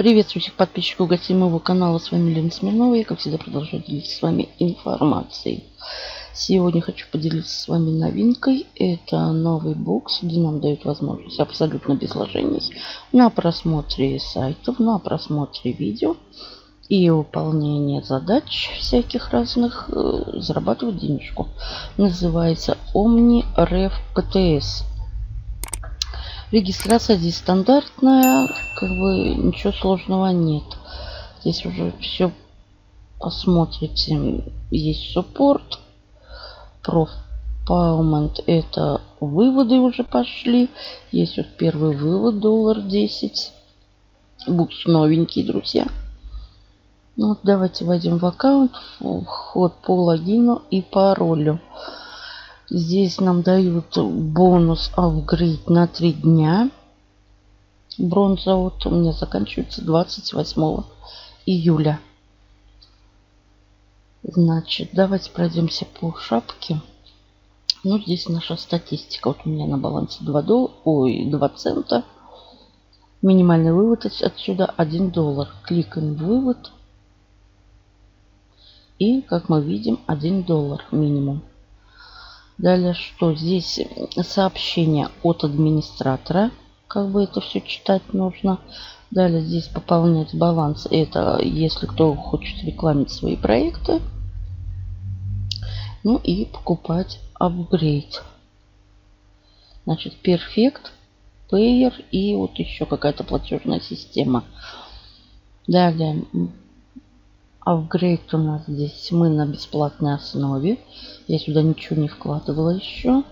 Приветствую всех подписчиков гостей моего канала. С вами Лена Смирнова. Я, как всегда, продолжаю делиться с вами информацией. Сегодня хочу поделиться с вами новинкой. Это новый бокс, где нам дают возможность абсолютно без вложений на просмотре сайтов, на просмотре видео и выполнение задач всяких разных э, зарабатывать денежку. Называется Omni Ref PTS. Регистрация здесь стандартная, как бы ничего сложного нет. Здесь уже все посмотрите. Есть суппорт. Профпаумент это выводы уже пошли. Есть вот первый вывод доллар 10. Букс новенький, друзья. Ну, вот давайте войдем в аккаунт. Вход по логину и паролю. Здесь нам дают бонус апгрейд на 3 дня. Бронза вот у меня заканчивается 28 июля. Значит, давайте пройдемся по шапке. Ну, здесь наша статистика. Вот у меня на балансе 2, дол... Ой, 2 цента. Минимальный вывод отсюда 1 доллар. Кликаем вывод. И, как мы видим, 1 доллар минимум. Далее что? Здесь сообщение от администратора. Как бы это все читать нужно. Далее здесь пополнять баланс. Это если кто хочет рекламить свои проекты. Ну и покупать апгрейд. Значит, Perfect, Payer и вот еще какая-то платежная система. Далее Апгрейд у нас здесь мы на бесплатной основе. Я сюда ничего не вкладывала еще.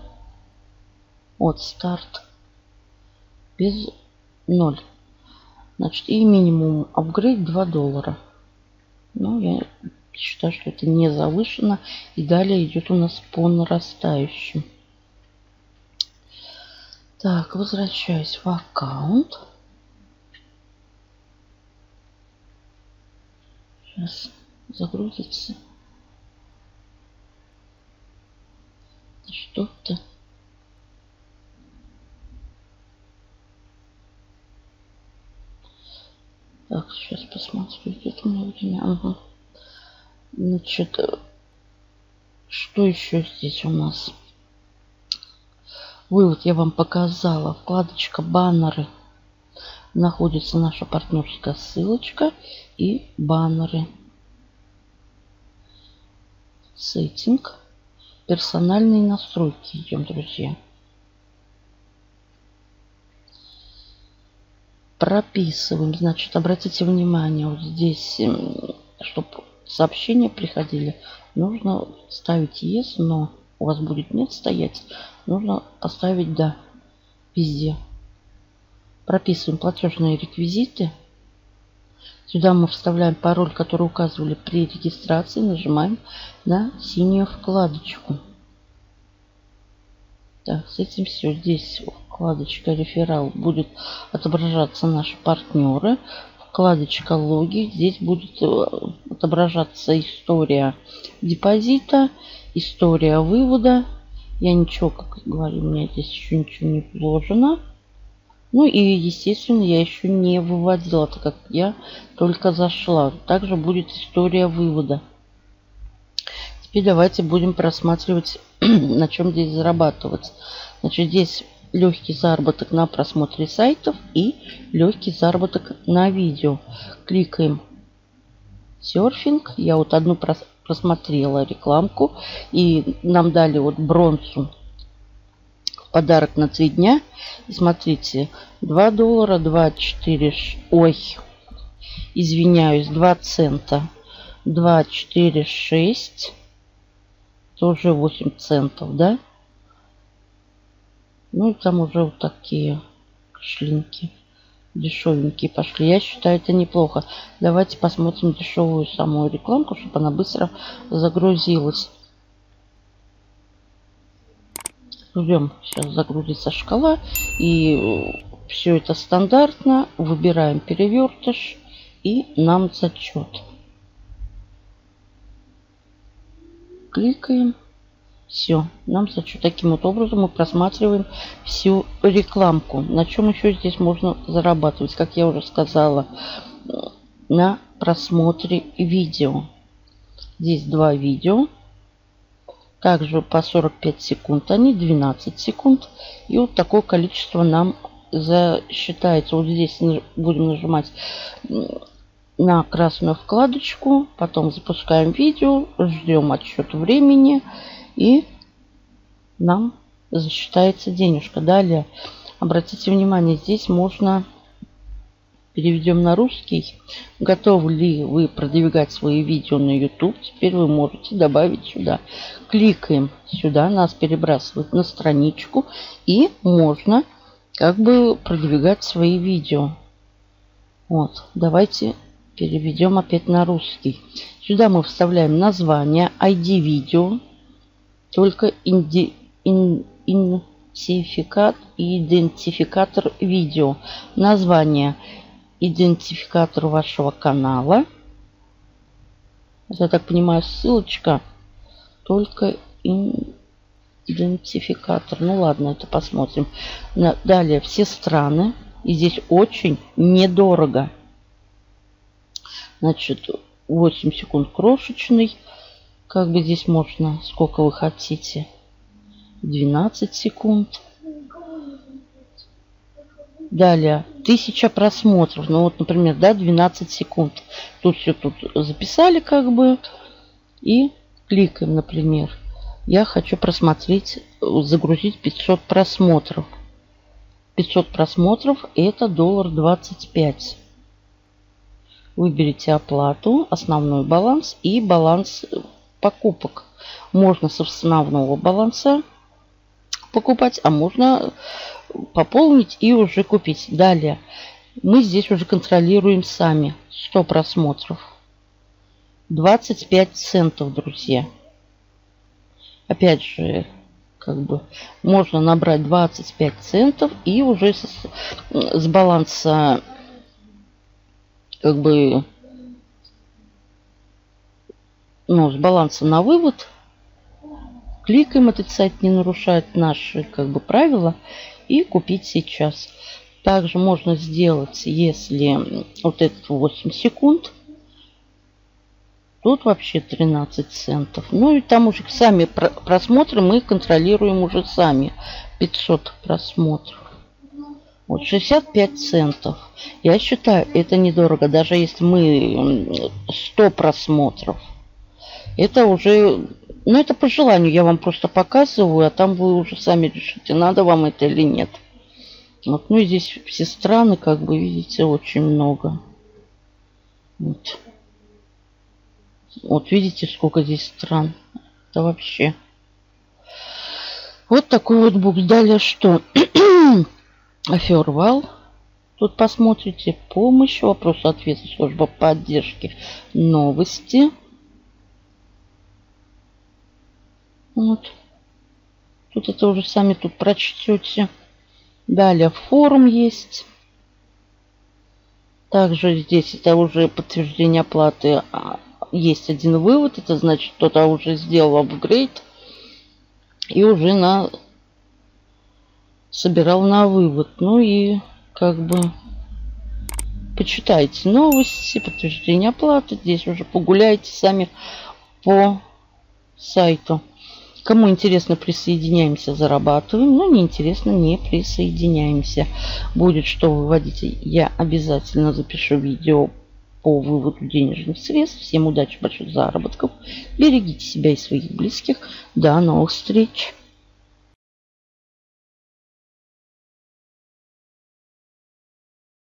Вот старт. Без 0. Значит, и минимум апгрейд 2 доллара. Ну, я считаю, что это не завышено. И далее идет у нас по нарастающим. Так, возвращаюсь в аккаунт. Сейчас загрузится. Что-то. Так, сейчас посмотрю, идет у меня время. Ага. Значит, что еще здесь у нас? Вывод я вам показала. Вкладочка баннеры находится наша партнерская ссылочка и баннеры. Сеттинг. Персональные настройки идем, друзья. Прописываем. Значит, обратите внимание, вот здесь, чтобы сообщения приходили, нужно ставить yes, но у вас будет нет стоять. Нужно поставить да везде. Прописываем платежные реквизиты. Сюда мы вставляем пароль, который указывали при регистрации. Нажимаем на синюю вкладочку. Так, с этим все. Здесь вкладочка реферал будет отображаться наши партнеры. Вкладочка логи. Здесь будет э, отображаться история депозита, история вывода. Я ничего, как говорю, у меня здесь еще ничего не вложено. Ну и, естественно, я еще не выводила, так как я только зашла. Также будет история вывода. Теперь давайте будем просматривать, на чем здесь зарабатывать. Значит, здесь легкий заработок на просмотре сайтов и легкий заработок на видео. Кликаем серфинг. Я вот одну просмотрела рекламку. И нам дали вот бронзу подарок на три дня. И смотрите, 2 доллара, 2, 4, ой, извиняюсь, 2 цента. 2, 4, 6. Тоже 8 центов, да? Ну и там уже вот такие шлинки дешевенькие пошли. Я считаю, это неплохо. Давайте посмотрим дешевую самую рекламку, чтобы она быстро загрузилась. Ждем, сейчас загрузится шкала. И все это стандартно. Выбираем перевертыш. И нам зачет. Кликаем. Все, нам зачет. Таким вот образом мы просматриваем всю рекламку. На чем еще здесь можно зарабатывать? Как я уже сказала, на просмотре видео. Здесь два видео. Также по 45 секунд они, 12 секунд. И вот такое количество нам засчитается. Вот здесь будем нажимать на красную вкладочку. Потом запускаем видео, ждем отсчет времени. И нам засчитается денежка. Далее, обратите внимание, здесь можно переведем на русский. Готовы ли вы продвигать свои видео на YouTube? Теперь вы можете добавить сюда. Кликаем сюда, нас перебрасывает на страничку. И можно как бы продвигать свои видео. Вот, давайте переведем опять на русский. Сюда мы вставляем название, ID видео, только идентификат, идентификатор видео, название идентификатор вашего канала. Я так понимаю, ссылочка только идентификатор. Ну ладно, это посмотрим. Далее все страны. И здесь очень недорого. Значит, 8 секунд крошечный. Как бы здесь можно, сколько вы хотите. 12 секунд. Далее, 1000 просмотров. Ну вот, например, да, 12 секунд. Тут все тут записали как бы. И кликаем, например. Я хочу просмотреть, загрузить 500 просмотров. 500 просмотров это доллар 25. Выберите оплату, основной баланс и баланс покупок. Можно с основного баланса покупать, а можно пополнить и уже купить. Далее. Мы здесь уже контролируем сами. 100 просмотров. 25 центов, друзья. Опять же, как бы можно набрать 25 центов и уже с, с баланса как бы ну, с баланса на вывод кликаем, этот сайт не нарушает наши как бы правила и купить сейчас. Также можно сделать, если вот этот 8 секунд, тут вообще 13 центов. Ну и там уже сами просмотры мы контролируем уже сами. 500 просмотров. Вот 65 центов. Я считаю, это недорого. Даже если мы 100 просмотров. Это уже ну, это по желанию. Я вам просто показываю, а там вы уже сами решите, надо вам это или нет. Вот. Ну и здесь все страны, как бы видите, очень много. Вот. Вот видите, сколько здесь стран. Это вообще. Вот такой вот бук. Далее что? Афервал. Тут посмотрите. Помощь, вопрос-ответ, служба поддержки, новости. Вот. Тут это уже сами тут прочтете. Далее форум есть. Также здесь это уже подтверждение оплаты. А, есть один вывод. Это значит, кто-то уже сделал апгрейд. И уже на собирал на вывод. Ну и как бы почитайте новости, подтверждение оплаты. Здесь уже погуляйте сами по сайту. Кому интересно, присоединяемся, зарабатываем. Но не интересно, не присоединяемся. Будет что выводить, я обязательно запишу видео по выводу денежных средств. Всем удачи, больших заработков. Берегите себя и своих близких. До новых встреч!